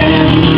mulher.